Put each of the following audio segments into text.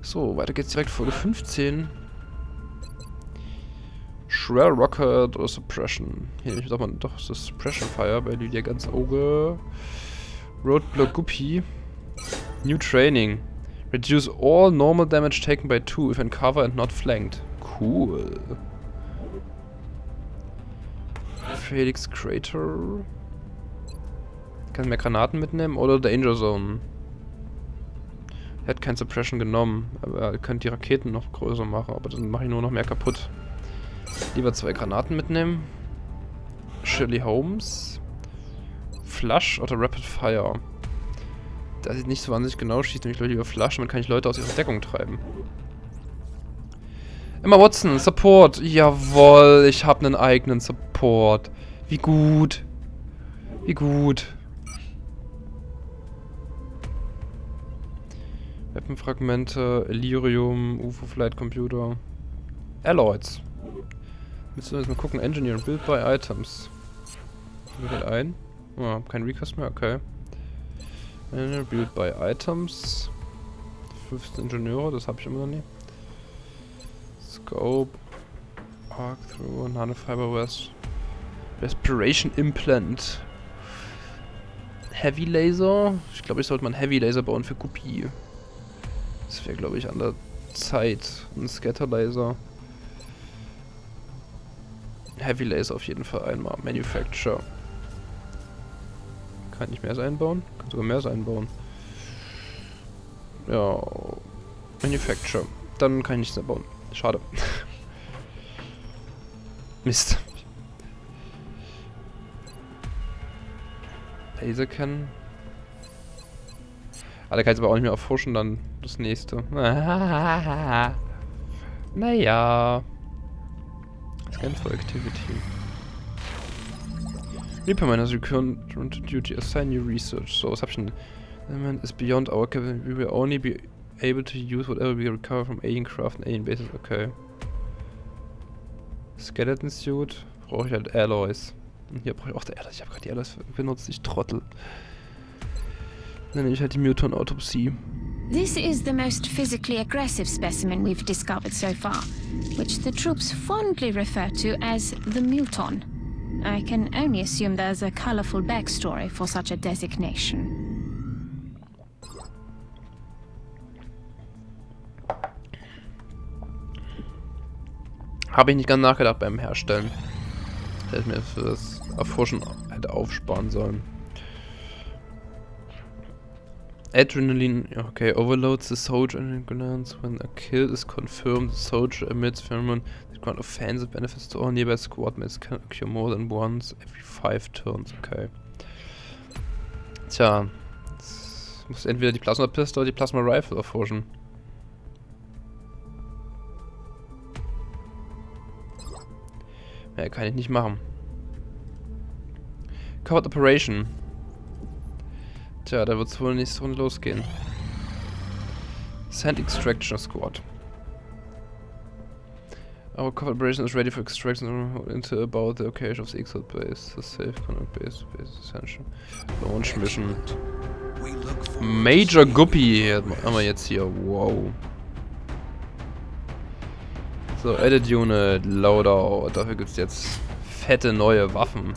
So, weiter geht's direkt Folge 15. Shrell Rocket oder Suppression. Hier nehme ich doch mal doch das Suppression Fire bei Lydia ganz Auge. Roadblock Guppy. New Training. Reduce all normal damage taken by 2 if in cover and not flanked. Cool. Felix Crater. Kann mehr Granaten mitnehmen oder Danger Zone. Hat kein Suppression genommen, aber er könnte die Raketen noch größer machen, aber dann mache ich nur noch mehr kaputt. Lieber zwei Granaten mitnehmen. Shirley Holmes. Flush oder Rapid Fire. Da sieht nicht so wahnsinnig genau schießt, nämlich lieber Flush, damit kann ich Leute aus ihrer Deckung treiben. Emma Watson, Support. Jawoll, ich habe einen eigenen Support. Wie gut. Wie gut. Weppenfragmente, Illyrium, UFO Flight Computer. Alloys. Müssen wir jetzt mal gucken. Engineer Build by Items. Wieder ein. Oh, kein Recast mehr, okay. Engineer, Build by Items. 15 Ingenieure, das habe ich immer noch nie. Scope. Arc through, Nanofiber West. Respiration Implant. Heavy Laser. Ich glaube, ich sollte mal einen Heavy Laser bauen für Kopie. Das wäre, glaube ich, an der Zeit. Ein Scatter Laser. Heavy Laser auf jeden Fall einmal. Manufacture. Kann nicht mehr einbauen? Kann sogar mehr einbauen. Ja. Manufacture. Dann kann ich nichts mehr bauen. Schade. Mist. Laser kennen. Ah, da kann ich aber auch nicht mehr erforschen, dann das nächste. naja. Scan for activity. Reaper return to duty. Assign new research. So, was hab ich denn? Is beyond our capability. We will only be able to use whatever we recover from alien craft and alien bases. Okay. Skeleton Suit. Brauche ich halt Alloys. Und hier brauche ich auch die Alloys. Ich habe gerade die Alloys benutzt. Ich trottel. Nehme ich halt die Muton Autopsie. This is the most physically aggressive specimen we've discovered so far, which the troops fondly refer to as the Muton. I can only assume there's a colorful backstory for such a designation. Habe ich nicht ganz nachgedacht beim Herstellen. Hätte ich mir für das Erforschen hätte aufsparen sollen. Adrenaline, okay, overloads the soldier and glands when a kill is confirmed. The soldier emits pheromone that grant offensive benefits to all nearby squad mates can occur more than once every five turns. Okay. Tja, muss entweder die Plasma Pistol oder die Plasma Rifle erforschen. Ja, kann ich nicht machen. Covered Operation. Tja, da wird es wohl nächste Runde losgehen. Sand Extraction Squad. Our collaboration is ready for extraction into about the location of the Exalt base. The safe connect base base essential. Launch Mission. Major Guppy haben wir jetzt hier. Wow. So, Edit Unit, Loadout. Dafür gibt es jetzt fette neue Waffen.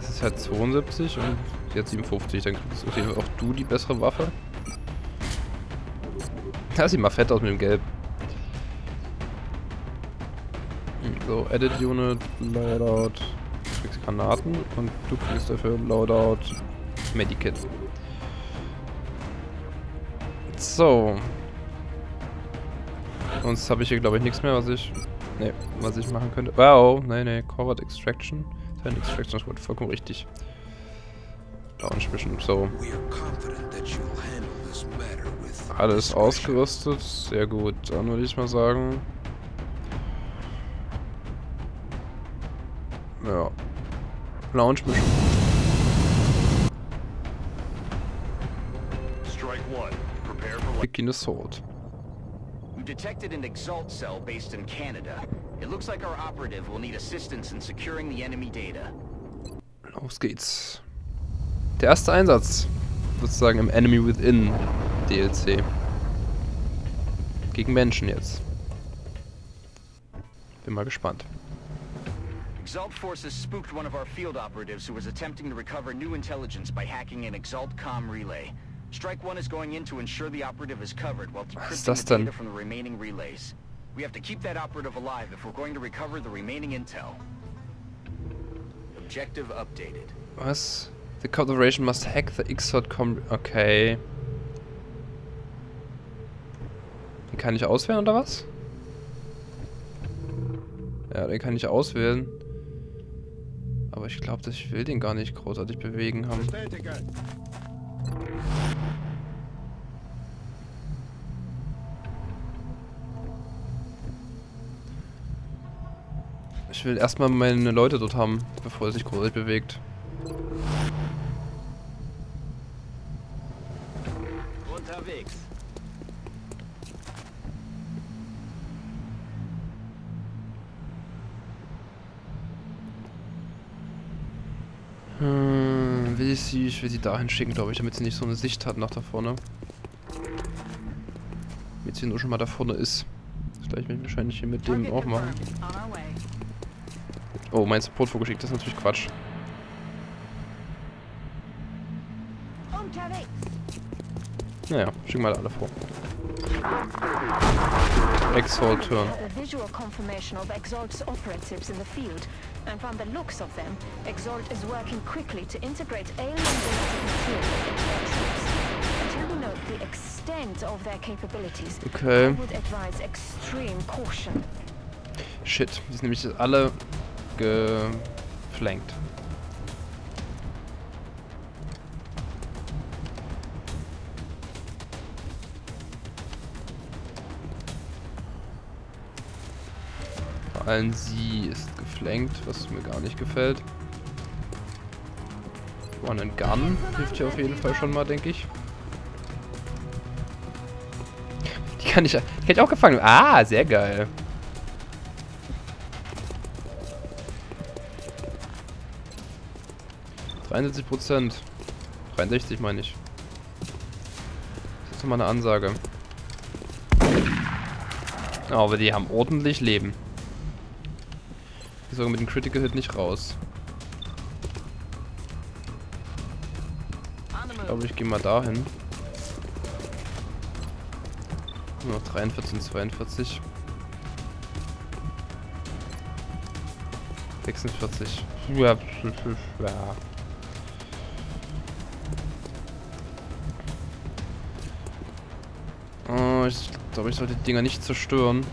Das ist halt 72 und jetzt 57. Dann kriegst du auch du die bessere Waffe. Das sieht mal fett aus mit dem Gelb. So, Edit Unit, Loadout. Du kriegst Granaten und du kriegst dafür Loadout Medikit. So. Sonst habe ich hier glaube ich nichts mehr, was ich. Ne, was ich machen könnte. Wow, ne, ne, Covert Extraction. Fan Extraction Squad, vollkommen richtig. Launch Mission, so. Alles ausgerüstet, sehr gut. Dann würde ich mal sagen. Ja. Launch Mission. Picking Assault. We've detected an Exalt cell based in Canada. It looks like our operative will need assistance in securing the enemy data. Los geht's. Der erste Einsatz. sozusagen im Enemy Within DLC. Gegen Menschen jetzt. Bin mal gespannt. Exalt forces spooked one of our field operatives who was attempting to recover new intelligence by hacking an Exalt com relay. Strike One is going in to ensure the operative is covered while decrypting the data from the remaining relays. We have to keep that operative alive if we're going to recover the remaining intel. Objective updated. Was? The Confederation must hack the Xot.com. Okay. Den kann ich auswählen oder was? Ja, den kann ich auswählen. Aber ich glaube, ich will den gar nicht großartig bewegen haben. Ich will erstmal meine Leute dort haben, bevor er sich großartig bewegt. Unterwegs. Hm, will ich sie, ich will sie dahin schicken, glaube ich, damit sie nicht so eine Sicht hat nach da vorne. Damit sie nur schon mal da vorne ist. Das gleich will ich wahrscheinlich hier mit dem auch machen. Oh, mein Support vorgeschickt, das ist natürlich Quatsch. Naja, schicken wir alle vor. Exalt Turn. Visual confirmation of Exalt's operatives in the field, and from the looks of them, Exalt is working quickly to integrate alien genetic material into their troops. Until we know the extent of their capabilities, Okay. I would advise extreme caution. Shit, die sind nämlich alle geflankt. Vor allem sie ist geflankt, was mir gar nicht gefällt. One and Gun hilft hier auf jeden Fall schon mal, denke ich. Die kann ich, die kann ich auch gefangen. Ah, sehr geil. Dreiundsiebzig Prozent. 63 meine ich. Das ist doch mal eine Ansage. Aber die haben ordentlich Leben. Die sogar mit dem Critical Hit nicht raus. Ich glaube, ich gehe mal dahin. Nur noch 43 und 42. 46. Ja. ja. Ich glaube, ich sollte die Dinger nicht zerstören.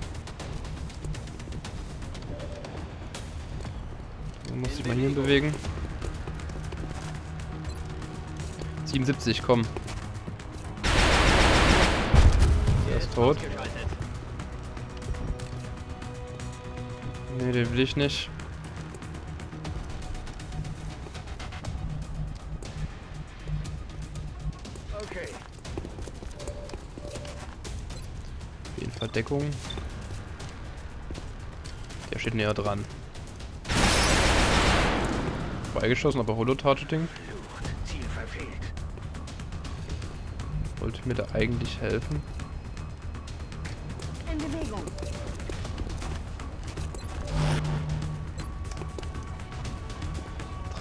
Muss ich mal hier bewegen. 77, komm. Der ist tot. Nee, den will ich nicht. Deckung. Der steht näher dran. Beigeschossen, aber Holo-Targeting. Wollte mir da eigentlich helfen. In Bewegung.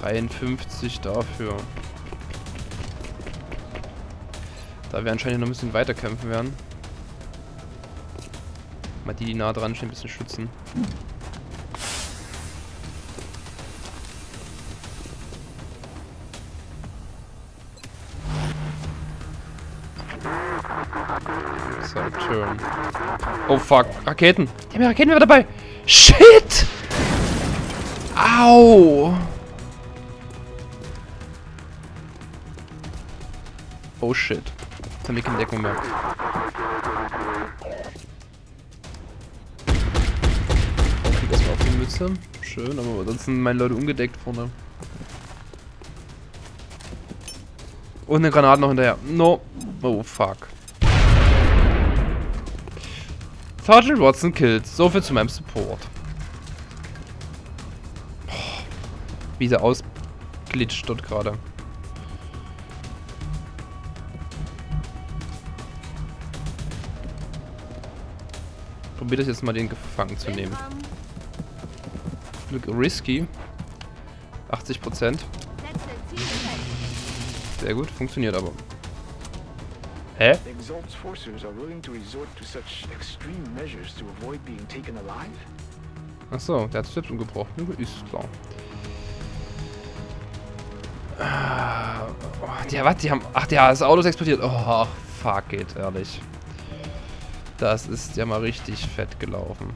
...53 dafür. Da wir anscheinend noch ein bisschen weiter kämpfen werden. Mal die, die nah dran stehen, ein bisschen schützen. So, turn. Oh fuck, Raketen. Die haben Raketen wieder dabei. Shit! Au! Oh shit. Jetzt haben wir keine Deckung mehr. langsam. Schön, aber sonst sind meine Leute ungedeckt vorne. Und eine Granate noch hinterher. No. Oh, fuck. Sergeant Watson killt. So viel zu meinem Support. Oh, wie sie ausglitscht dort gerade. Probier das jetzt mal, den gefangen zu nehmen. Risky. 80%. Sehr gut, funktioniert aber. Hä? Achso, der hat selbst umgebracht. Ist klar. Ah, oh, der, was? Die haben. Ach, der, das Auto ist explodiert. Oh, fuck it, ehrlich. Das ist ja mal richtig fett gelaufen.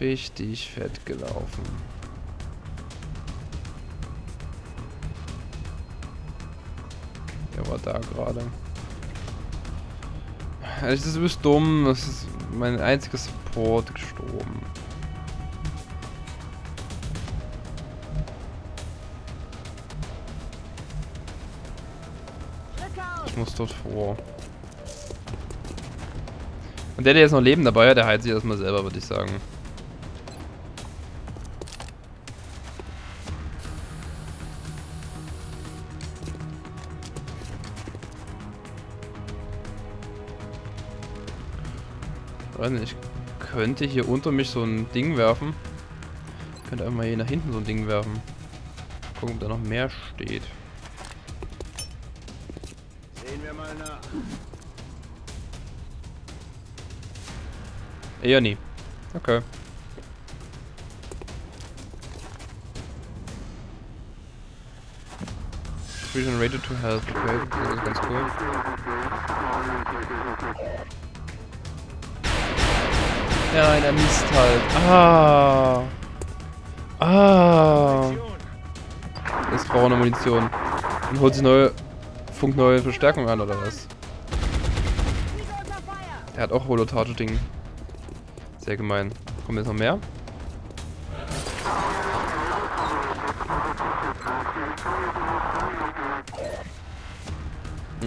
Richtig fett gelaufen. Der war da gerade. Das ist übelst dumm. Das ist mein einziger Support gestorben. Ich muss dort vor. Und der, der jetzt noch Leben dabei hat, der heilt sich erstmal selber, würde ich sagen. Weiß nicht, ich könnte hier unter mich so ein Ding werfen. Ich könnte einfach mal hier nach hinten so ein Ding werfen. Gucken, ob da noch mehr steht. Sehen wir mal nach. Eher nie. Okay. Regenerated to health, okay, das ist ganz cool. Nein, er misst halt. Ah. Ah. Jetzt braucht er eine Munition. Und holt sich neue funkneue Verstärkung an, oder was? Er hat auch Holotage-Ding. Sehr gemein. Kommen jetzt noch mehr?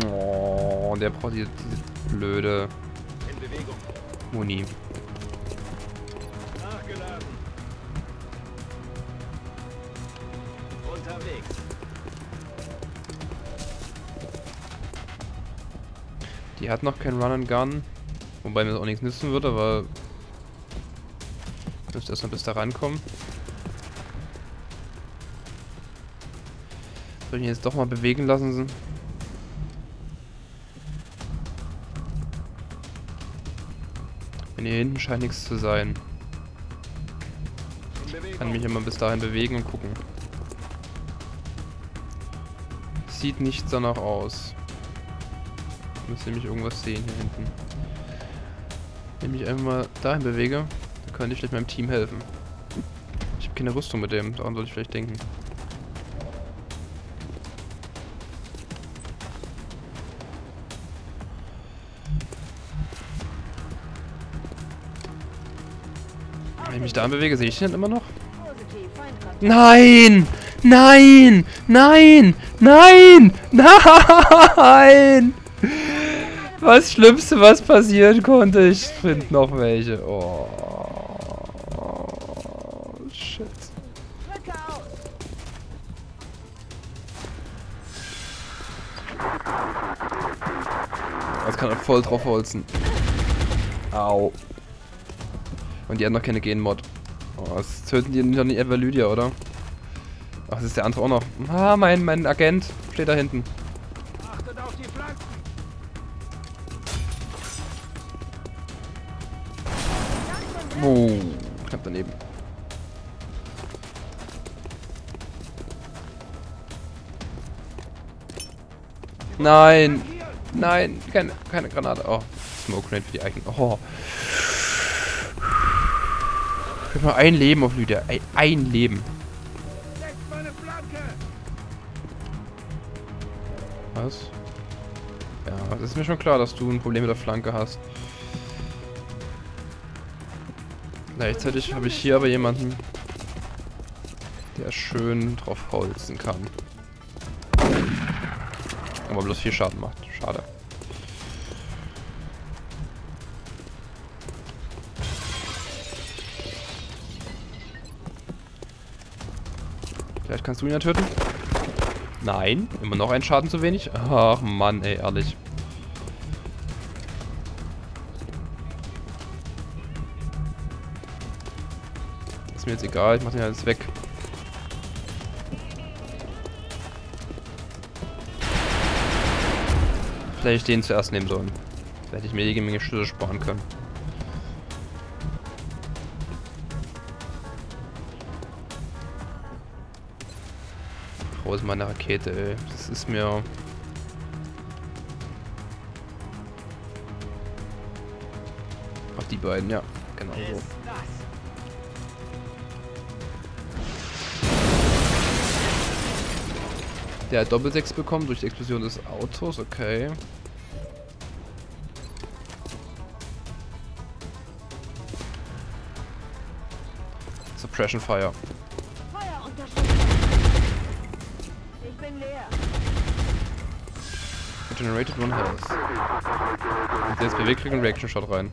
Oh, der braucht diese, diese blöde Muni. Die hat noch kein Run and Gun. Wobei mir das auch nichts nützen wird, aber... Ich müsste erstmal bis da rankommen. Soll ich ihn jetzt doch mal bewegen lassen? Wenn hier hinten scheint nichts zu sein. Kann mich immer bis dahin bewegen und gucken. Sieht nicht danach aus. Ich muss nämlich irgendwas sehen hier hinten. Wenn ich mich einfach mal dahin bewege, dann könnte ich vielleicht meinem Team helfen. Ich habe keine Rüstung mit dem, daran sollte ich vielleicht denken. Wenn ich mich da bewege, sehe ich den immer noch? Nein! Nein! Nein! Nein! Nein! Was Schlimmste, was passieren konnte. Ich finde noch welche. Oh. Shit. Das kann er voll drauf holzen. Au. Und die haben noch keine Genmod. Oh, das töten die noch nicht Evalydia, oder? Ach, das ist der andere auch noch. Ah, mein, mein Agent steht da hinten. Daneben. Nein! Nein, keine, keine Granate. Oh, Smoke Grenade für die eigenen. Oh. Ich hab nur ein Leben auf Lydia. Ein, ein Leben. Was? Ja, das ist mir schon klar, dass du ein Problem mit der Flanke hast. Gleichzeitig habe ich hier aber jemanden, der schön drauf holzen kann. Aber bloß vier Schaden macht. Schade. Vielleicht kannst du ihn ja töten. Nein, immer noch ein Schaden zu wenig. Ach Mann, ey, ehrlich. Mir jetzt egal, ich mach den alles weg. Vielleicht den zuerst nehmen sollen. Hätte ich mir jede Menge Schüsse sparen können. Wo ist meine Rakete, ey? Das ist mir... Ach, die beiden, ja. Genau so. Der hat Doppelsechs bekommen durch die Explosion des Autos, okay. Suppression Fire. Feuer. Ich bin leer. Generated one health. Und jetzt bewegt kriegt einen Reaction Shot rein.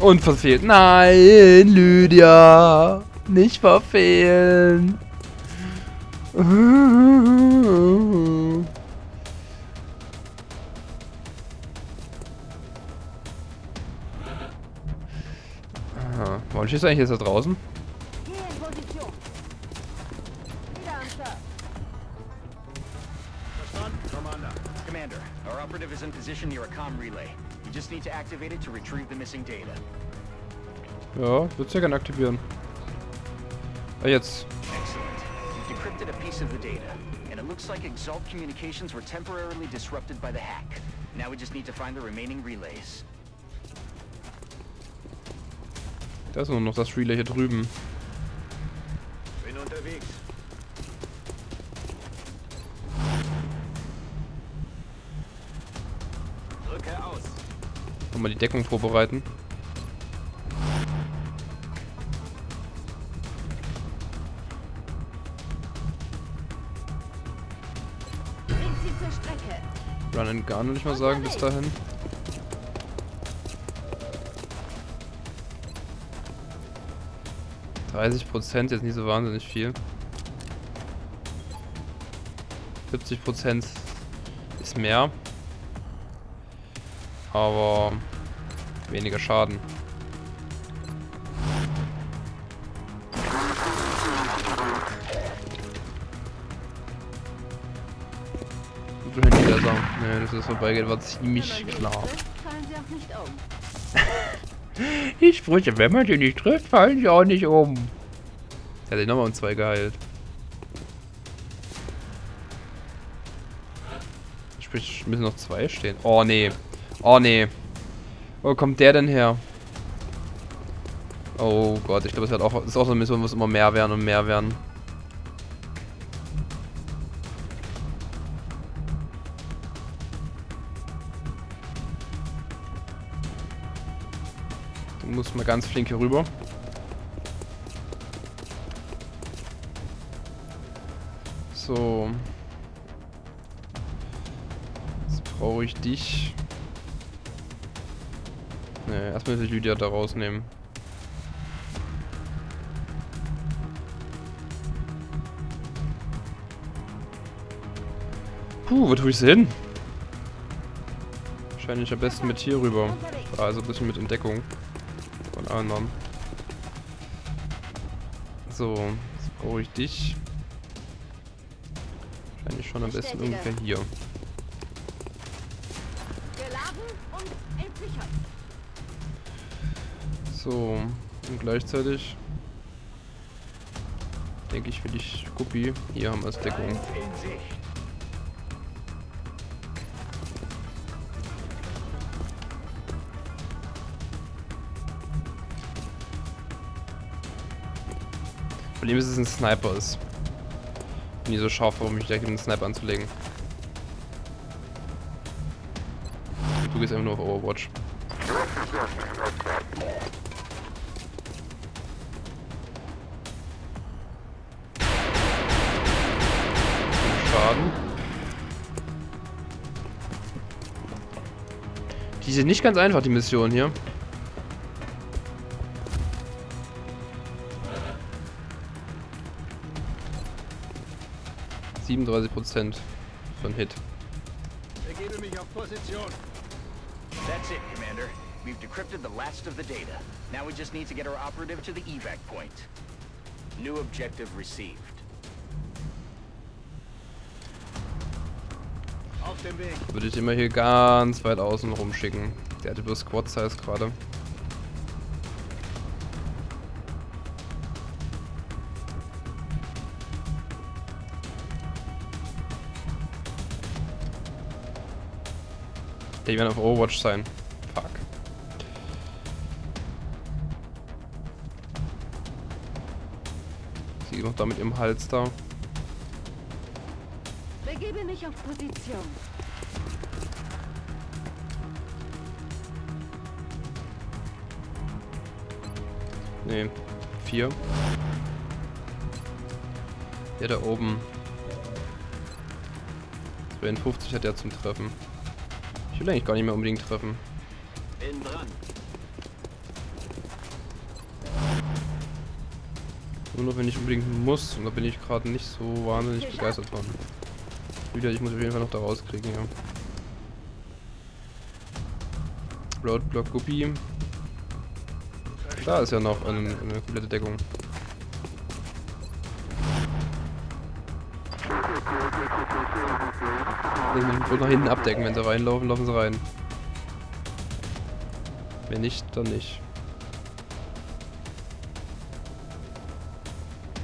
Und verfehlt. Nein, Lydia. Nicht verfehlen. Aha. Warum du eigentlich jetzt da draußen? Is in position near a comm relay. You just need to activate it to retrieve the missing data. Ja, ich würde es ja gerne aktivieren. Ah, jetzt. Decrypted a piece of the data, and it looks like Exalt communications were temporarily disrupted by the hack. Now we just need to find the remaining relays. Da ist nur noch das Relay hier drüben. Bin unterwegs. Drücke aus. Nochmal die Deckung vorbereiten. Run and Gun würde ich mal sagen, bis dahin. Dreißig Prozent, jetzt nicht so wahnsinnig viel. 70 Prozent ist mehr. Aber weniger Schaden. Es vorbeigeht, war ziemlich sie klar. nicht trifft, fallen sie auch nicht um. Die Sprüche, wenn man die nicht trifft, fallen die auch nicht um. Er hat sich nochmal um zwei geheilt. Sprich, müssen noch zwei stehen. Oh nee. Oh nee. Wo kommt der denn her? Oh Gott, ich glaube, es ist auch so eine Mission, wo es immer mehr werden und mehr werden. Du musst mal ganz flink hier rüber. So. Jetzt brauche ich dich. Ne, erstmal die Lydia da rausnehmen. Puh, wo tue ich sie hin? Wahrscheinlich am besten mit hier rüber. Also ein bisschen mit Entdeckung von anderen. So, jetzt brauche ich dich. Wahrscheinlich schon am besten ungefähr hier. Geladen und entsichert. So, und gleichzeitig denke ich, will ich Guppi. Hier haben wir als Deckung. Problem ist, dass es ein Sniper ist. Bin nie so scharf, warum mich direkt mit einem Sniper anzulegen. Du gehst einfach nur auf Overwatch. Schaden. Die sind nicht ganz einfach, die Mission hier. 37% von Hit. Begebe mich auf Position. That's it, Commander. We've decrypted the last of the data. Now we just need to get our operative to the evac point. New objective received. Auf dem Weg. Würde ich immer hier ganz weit außen rumschicken. Der hatte bloß Squad Size gerade. Die werden auf Overwatch sein. Fuck. Sie noch da mit ihrem Hals da. Begebe mich auf Position. Nee, vier. Der da oben. 52 hat er zum Treffen. Ich will eigentlich gar nicht mehr unbedingt treffen. Bin dran. Nur noch wenn ich unbedingt muss. Und da bin ich gerade nicht so wahnsinnig begeistert von. Wieder, ich muss auf jeden Fall noch da rauskriegen, ja. Roadblock Guppy. Da ist ja noch eine, eine komplette Deckung. Muss nach hinten abdecken, wenn sie reinlaufen, laufen sie rein. Wenn nicht, dann nicht.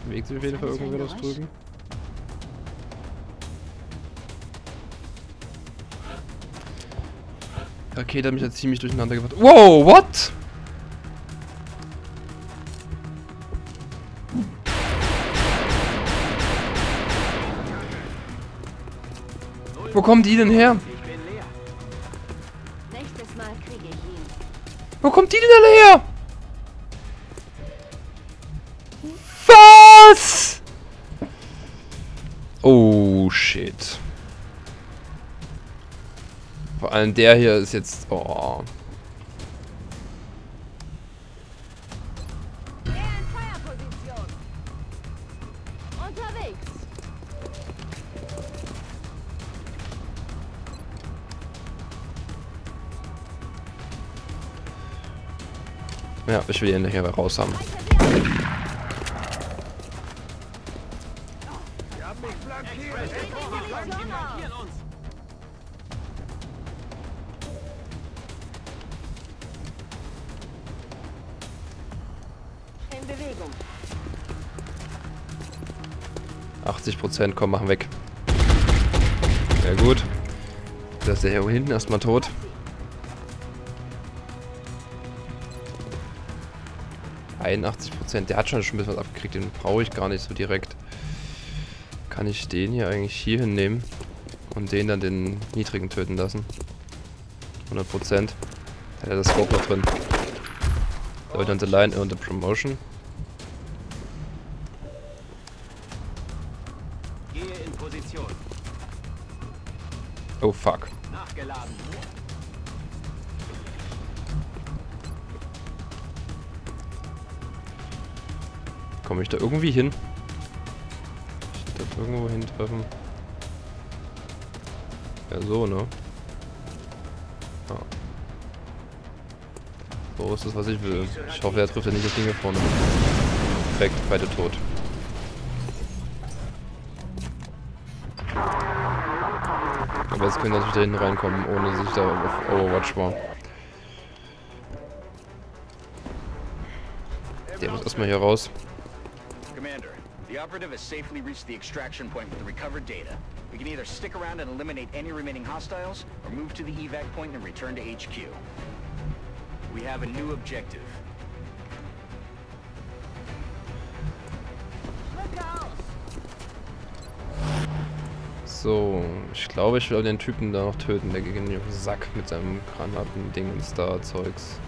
Bewegt sich auf jeden Fall Was war das drüben? Okay, der hat mich jetzt ziemlich durcheinander gebracht. Wow, what? Wo kommen die denn her? Wo kommt die denn alle her? Was? Oh, shit. Vor allem der hier ist jetzt... Oh. Haben mich flankiert. Position auf. uns. In Bewegung. 80% komm, machen weg. Sehr gut. Das ist der hier hinten erstmal tot. Prozent. Der hat schon schon ein bisschen was abgekriegt. Den brauche ich gar nicht so direkt. Kann ich den hier eigentlich hier hinnehmen und den dann den niedrigen töten lassen? 100 Prozent. Hat er das Scope noch drin. Leute on the line und the promotion. Oh fuck. Komme ich da irgendwie hin? Ich das irgendwo hin treffen. Ja, so, ne? Ja. So ist das, was ich will. Ich hoffe, er trifft ja nicht das Ding hier vorne. Perfekt, beide tot. Aber jetzt können natürlich da hinten reinkommen, ohne sich da auf Overwatch war. Der muss erstmal hier raus. Commander, the operative has safely reached the extraction point with the recovered data. We can either stick around and eliminate any remaining hostiles, or move to the evac point and return to HQ. We have a new objective. Rücke aus. So, ich glaube, ich will den Typen da noch töten. Der geht mir auf den Sack mit seinem Granaten-Ding und Star-Zeugs.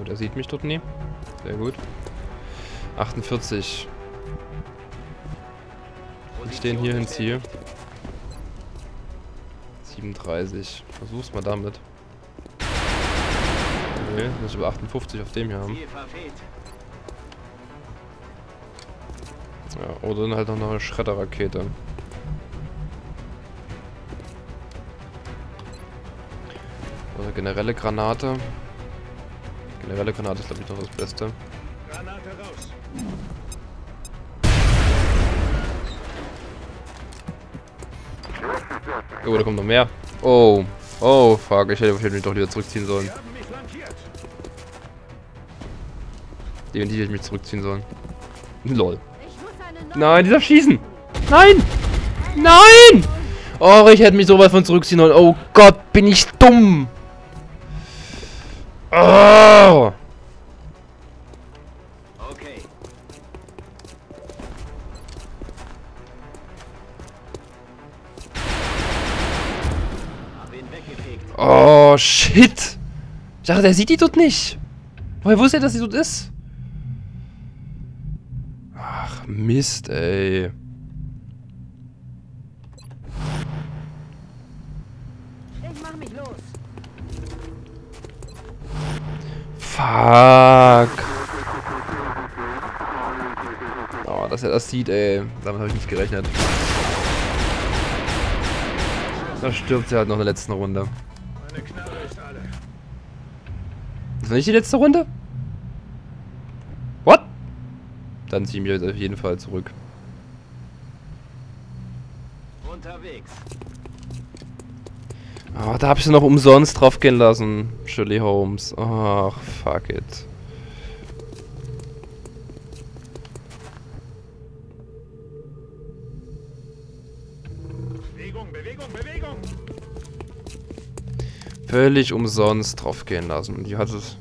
So, der sieht mich dort nie. Sehr gut. 48. Wenn ich den hier hinziehe. 37. Versuch's mal damit. Nee, muss ich über 58 auf dem hier haben. Ja, oder dann halt noch eine Schredderrakete. Oder generelle Granate. Generelle Granate ist glaube ich noch das Beste. Granate raus. Oh, da kommt noch mehr. Oh. Oh, fuck. Ich hätte, ich mich doch wieder zurückziehen sollen. Definitiv hätte ich mich zurückziehen sollen. Lol. Nein, die darf schießen. Nein! Nein! Oh, ich hätte mich so weit von zurückziehen sollen. Oh Gott, bin ich dumm. Oh. Okay. Oh, shit. Ich dachte, der sieht die dort nicht. Woher wusste er, dass sie dort ist? Ach, Mist, ey. Ich mach mich los. Fuck. Oh, dass er das sieht, ey. Damit habe ich nicht gerechnet. Da stirbt sie halt noch in der letzten Runde. Ist. Ist nicht die letzte Runde? What? Dann ziehe ich mich jetzt auf jeden Fall zurück. Unterwegs. Oh, da habe ich sie noch umsonst drauf gehen lassen. Shirley Holmes. Ach, fuck it. Bewegung, Bewegung, Bewegung. Völlig umsonst drauf gehen lassen. Und die hat es.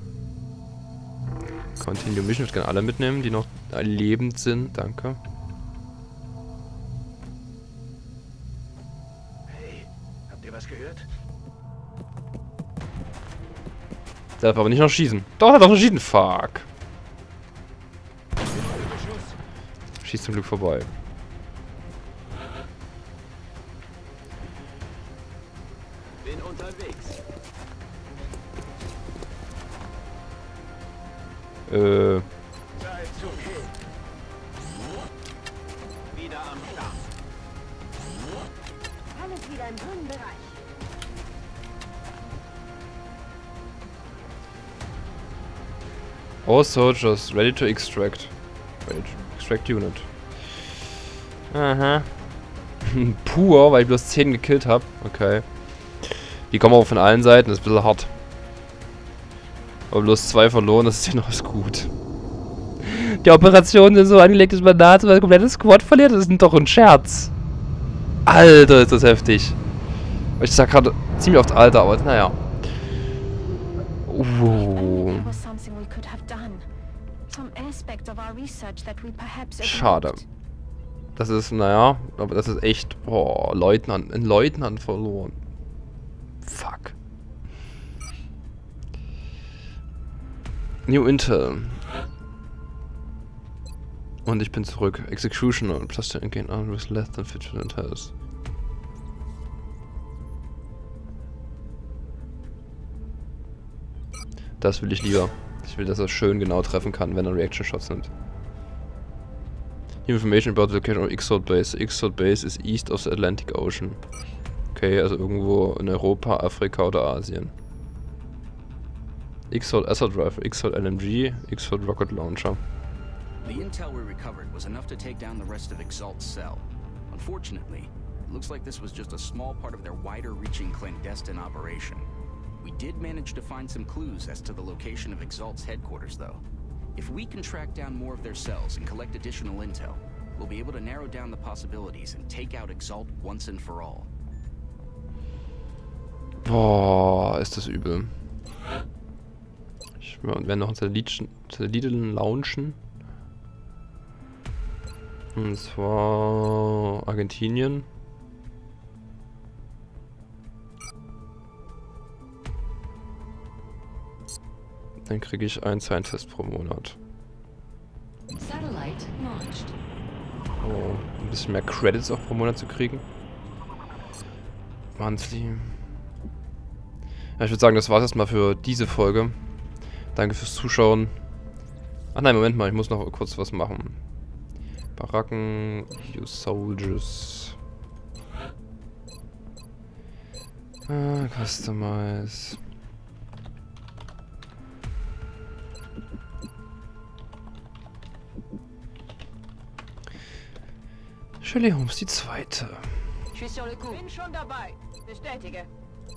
Continue Mission. Ich kann alle mitnehmen, die noch lebend sind. Danke. Darf aber nicht noch schießen. Doch, er darf noch schießen. Fuck. Schießt zum Glück vorbei. Bin unterwegs. Äh. Zeit zu gehen. Wieder am Start. Alles wieder im grünen Bereich. All soldiers ready to extract. Ready to extract unit. Aha. Pur, weil ich bloß 10 gekillt habe. Okay. Die kommen auch von allen Seiten, das ist ein bisschen hart. Aber bloß zwei verloren, das ist ja noch gut. Die Operationen sind so angelegt, dass man nahezu das komplette Squad verliert. Das ist doch ein Scherz. Alter, ist das heftig. Ich sag gerade ziemlich oft Alter, aber naja. Uh. Schade. Das ist, naja, aber das ist echt, boah, Leutnant, ein Leutnant verloren. Fuck. New Intel. Und ich bin zurück. Executioner. Plus 10 gain armed with less than 15 health. Das will ich lieber. Ich will, dass er schön genau treffen kann, wenn er Reaction Shots nimmt. Information about the location of Ixod Base. Ixod Base is east of the Atlantic Ocean. Okay, also irgendwo in Europa, Afrika oder Asien. Ixod Assault Rifle, Ixod LMG, Ixod Rocket Launcher. The intel we recovered was enough to take down the rest of Exalt's cell. Unfortunately, it looks like this was just a small part of their wider reaching clandestine operation. We did manage to find some clues as to the location of Exalt's headquarters, though. If we can track down more of their cells and collect additional intel, we'll be able to narrow down the possibilities and take out Exalt once and for all. Boah, ist das übel. Ich werden noch einen Satelliten launchen. Und zwar Argentinien. Dann kriege ich einen Scientist pro Monat. Oh, ein bisschen mehr Credits auch pro Monat zu kriegen. Monthly. Ja, ich würde sagen, das war es erstmal für diese Folge. Danke fürs Zuschauen. Ach nein, Moment mal, ich muss noch kurz was machen. Baracken, you soldiers. Ah, customize. Shirley Holmes, die zweite. Bin schon dabei. Bestätige.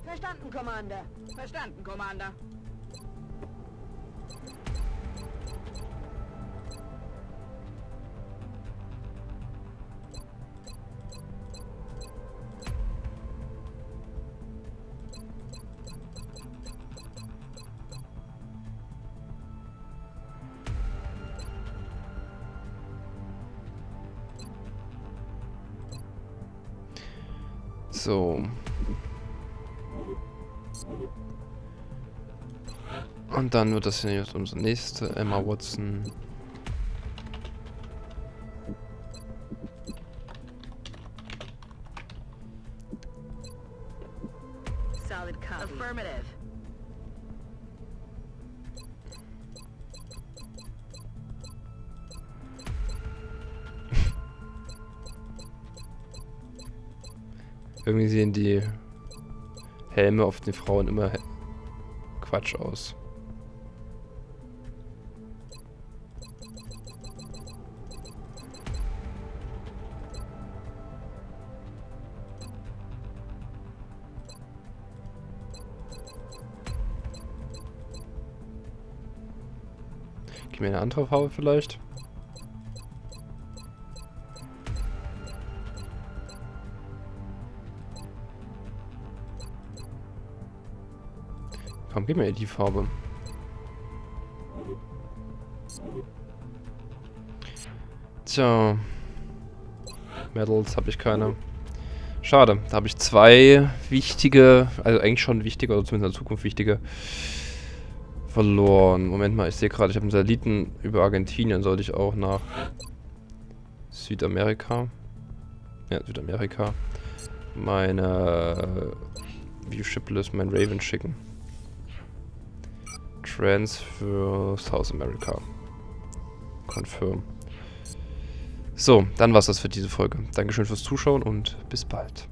Verstanden, Commander. Verstanden, Commander. So. Und dann wird das hier jetzt unsere nächste Emma Watson. Auf den Frauen immer Quatsch aus. Gib mir eine andere Farbe vielleicht. Komm, gib mir die Farbe. Tja. Medals habe ich keine. Schade, da habe ich zwei wichtige, also eigentlich schon wichtige, oder zumindest in der Zukunft wichtige, verloren. Moment mal, ich sehe gerade, ich habe einen Satelliten über Argentinien, sollte ich auch nach Südamerika. Ja, Südamerika. Meine Viewshipless, mein Raven schicken. Transfer South America. Confirm. So, dann war's das für diese Folge. Dankeschön fürs Zuschauen und bis bald.